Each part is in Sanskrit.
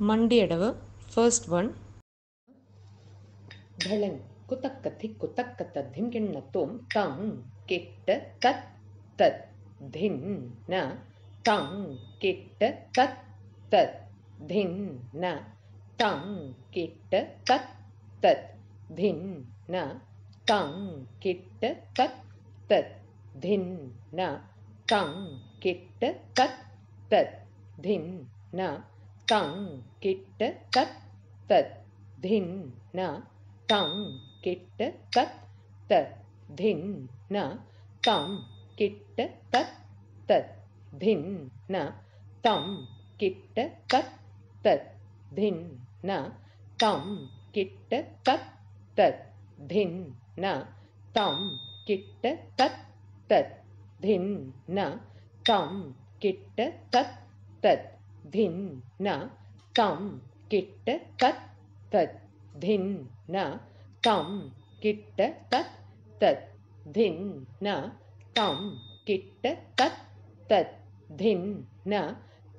मण्डियडवन् तत् तत् धिन् न तं किट्ट तत् तत् धिन् न तं किट्ट तत् तत् धिन् न तं किट्ट तत् तत् धिन् न तं किट्ट तत् तत् धिन् न ट्ट तत्तत् धिन् न तं किट्ट तत्त धिन् न कं किट्ट तत्तन् किट्ट तत्तन् किट्ट तत्तत् धिन् न कं किट्ट तत्तत् धिन् कं किट्ट तत् तत्। किट कं किट्ट तत् तत्। भिन्न कं किट्ट तत् तत्। भिन्न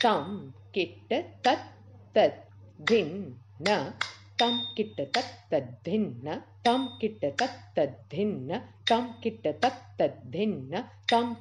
कं किट्ट तत् किट तक्तं किट तक्तं किट तक्त कं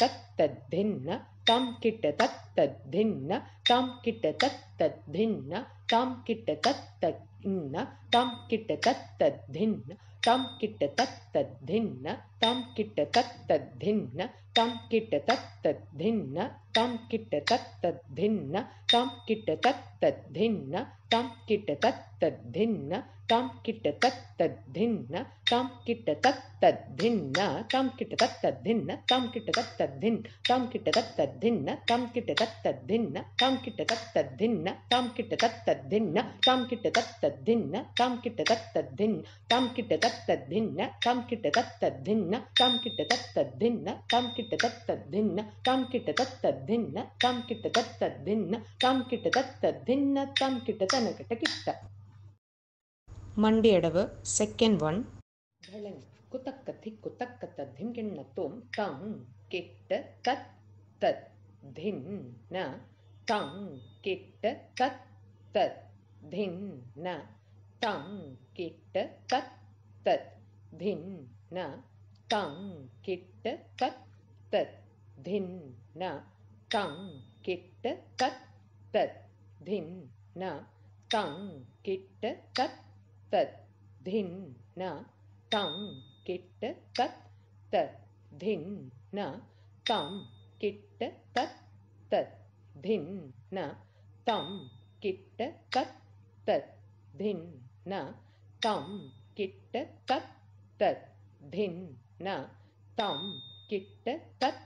तत् तद्भिन्न तं किट तत् तद्धिन्न तं किट तत् ತದ್ಭಿನ್ನ ತಾಂ ಕಿಟ್ಟ ತತ್ತನ್ನ ತಾಂ ಕಿಟ್ಟ ತತ್ತದ್ಭಿನ್ನ ತಾಂ ಕಿಟ್ಟ ತತ್ತದ್ಭಿನ್ನ ತಾಂ ಕಿಟ್ಟ ತತ್ತದ್ಭಿನ್ನ ತಾಂ ಕಿಟ್ಟ ತತ್ತದ್ಭಿನ್ನ ತಾಂ ಕಿಟ್ಟ ತತ್ತದ್ಭಿನ್ನ ತಾಂ ಕಿಟ್ಟ ತತ್ತದ್ಭಿನ್ನ ತಾಂ ಕಿಟ್ಟ ತತ್ತದ್ಭಿನ್ನ ತಾಂ ಕಿಟ್ಟ ತತ್ತದ್ಭಿನ್ನ ತಾಂ ಕಿಟ್ಟ ತತ್ತದ್ಭಿನ್ನ ತಾಂ ಕಿಟ್ಟ ತತ್ತದ್ಭಿನ್ನ ತಾಂ ಕಿಟ್ಟ ತತ್ತದ್ಭಿನ್ನ ತಾಂ ಕಿಟ್ಟ ತತ್ತದ್ಭಿನ್ನ ತಾಂ ಕಿಟ್ಟ ತತ್ತದ್ಭಿನ್ನ ತಾಂ ಕಿಟ್ಟ ತತ್ತದ್ಭಿನ್ನ தின்ன தாம் கிட்ட தத்தத்தின்ன தாம் கிட்ட தத்தத்தின்ன தாம் கிட்ட தத்தத்தின் தாம் கிட்ட தத்தத்தின்ன தாம் கிட்ட தத்தத்தின்ன தாம் கிட்ட தத்தத்தின்ன தாம் கிட்ட தத்தத்தின்ன தாம் கிட்ட தத்தத்தின்ன தாம் கிட்ட தத்தத்தின்ன தாம் கிட்ட தத்தத்தின்ன தாம் கிட்ட தனக்கிட்ட கிட்ட ಮಂಡಿ ಎಡವು ಸೆಕೆಂಡ್ ಒನ್ ಬೆಳಂಗ್ ಕುತಕ್ಕ ತಿಕ್ಕು ತಕ್ಕ ತದ್ದಿಂ ಗಿಣ್ಣ ತೋಂ ತಂ ಕೆಟ್ಟ ತತ್ ತದ್ದಿನ್ನ टङ् किट्ट तत् तत् भिन्न तत्तन् किट्ट तत् तत् भिन्न कं किट्ट तत्तत् तत् णट्ट तत्तन्ट तत्तन्ट तत्ट तत् तत् धिन् न तं किट्ट तत् तत् धिन् न तं किट्ट तत् तत् धिन् न तं किट्ट तत्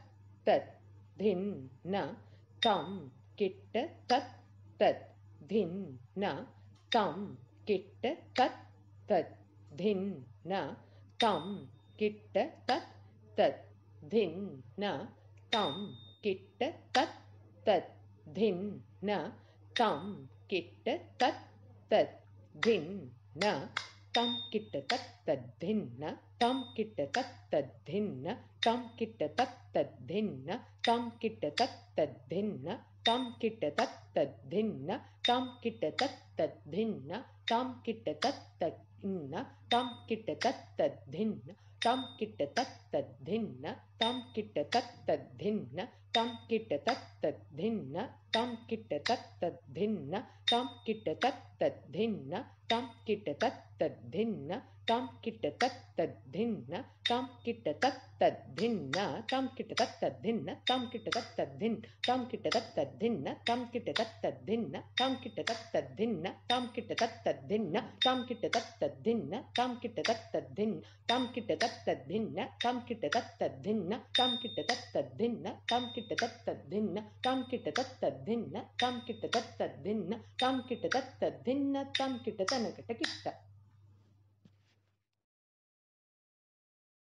तत् धिन् न तं किट्ट तत् तत् धिन् न तं किट्ट तत् तत् धिन् न तं किट्ट तत् तत् धिन् न तं किट्ट तत् तत् தின்ன தம் கிட்ட தத்தத் தின்ன தம் கிட்ட தத்தத் தின்ன தம் கிட்ட தத்தத் தின்ன தம் கிட்ட தத்தத் தின்ன தம் கிட்ட தத்தத் தின்ன தம் கிட்ட தத்தத் தின்ன தம் கிட்ட தத்தத் தின்ன தம் கிட்ட தத்தத் இன்ன தம் கிட்ட தத்தத் தின்ன தம் கிட்ட தத்தத் தின்ன तं किट तत्तद्धिन्न तं किट तत्तद्धिन्न तं किट तत्तद्धिन्न तं किट तत्तद्धिन्न तं किट तत्तद्धिन्न तं किट तत्तद्धिन्न तं किट तत्तद्धिन्न तं किट तत्तद्धिन्न तं किट तत्तद्धिन्न तं किट तत्तद्धिन्न तं किट तत्तद्धिन्न तं किट तत्तद्धिन्न तं किट तत्तद्धिन्न तं किट तत्तद्धिन्न तं किट तत्तद्धिन्न तं किट तत्तद्धिन्न तं किट तत्तद्धिन्न ಭಿನ್ನ ತಾಂ ಕಿಟ್ಟ ತತ್ತದ್ಭಿನ್ನ ತಾಂ ಕಿಟ್ಟ ತತ್ತದ್ಭಿನ್ನ ತಾಂ ಕಿಟ್ಟ ತತ್ತದ್ಭಿನ್ನ ತಾಂ ಕಿಟ್ಟ ತತ್ತದ್ಭಿನ್ನ ತಾಂ ಕಿಟ್ಟ ತತ್ತದ್ಭಿನ್ನ ತಾಂ ಕಿಟ್ಟ ತನಕಟ ಕಿಟ್ಟ.